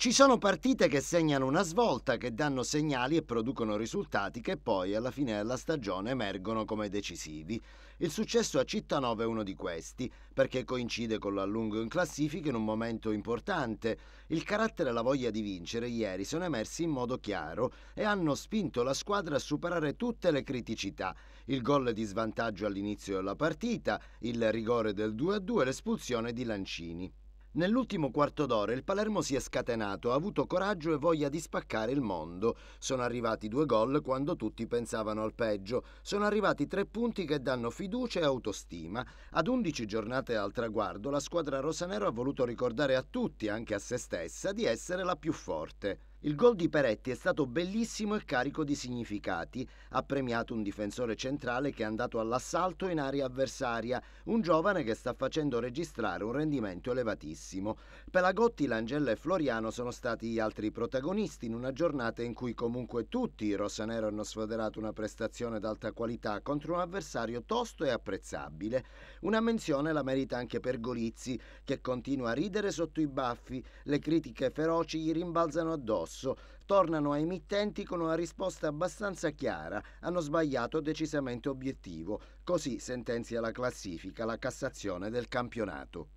Ci sono partite che segnano una svolta, che danno segnali e producono risultati che poi alla fine della stagione emergono come decisivi. Il successo a Cittanova è uno di questi, perché coincide con l'allungo in classifica in un momento importante. Il carattere e la voglia di vincere ieri sono emersi in modo chiaro e hanno spinto la squadra a superare tutte le criticità. Il gol di svantaggio all'inizio della partita, il rigore del 2-2 e l'espulsione di Lancini. Nell'ultimo quarto d'ora il Palermo si è scatenato, ha avuto coraggio e voglia di spaccare il mondo. Sono arrivati due gol quando tutti pensavano al peggio. Sono arrivati tre punti che danno fiducia e autostima. Ad 11 giornate al traguardo la squadra rosanero ha voluto ricordare a tutti, anche a se stessa, di essere la più forte. Il gol di Peretti è stato bellissimo e carico di significati. Ha premiato un difensore centrale che è andato all'assalto in area avversaria, un giovane che sta facendo registrare un rendimento elevatissimo. Pelagotti, Langella e Floriano sono stati gli altri protagonisti in una giornata in cui comunque tutti i rosanero hanno sfoderato una prestazione d'alta qualità contro un avversario tosto e apprezzabile. Una menzione la merita anche per Golizzi, che continua a ridere sotto i baffi. Le critiche feroci gli rimbalzano addosso addosso, tornano ai mittenti con una risposta abbastanza chiara, hanno sbagliato decisamente obiettivo. Così sentenzia la classifica la Cassazione del campionato.